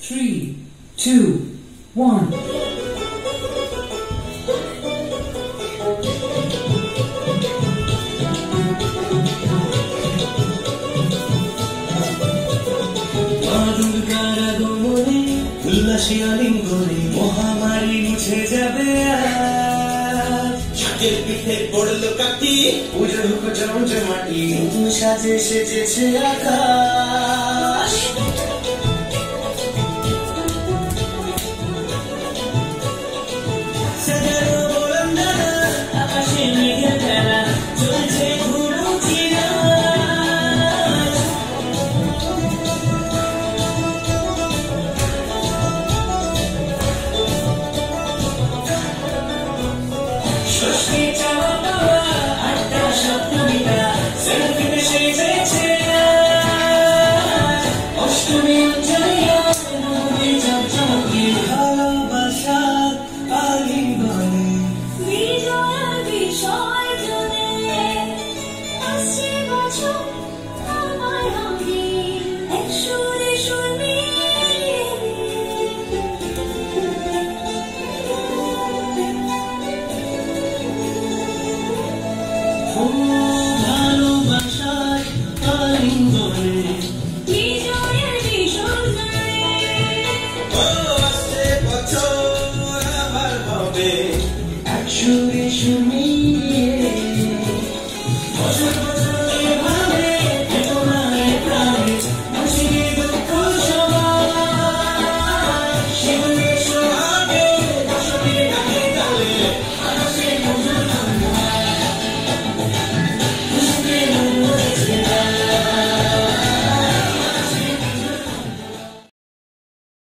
three, two, one. আলিঙ্গনে মহামারী মুছে যাবে আজ। পিঠে পড়ল কাটি পুজো হোক জমজমাটি নতুন সাজে সেজেছে আকাশ actually to mean.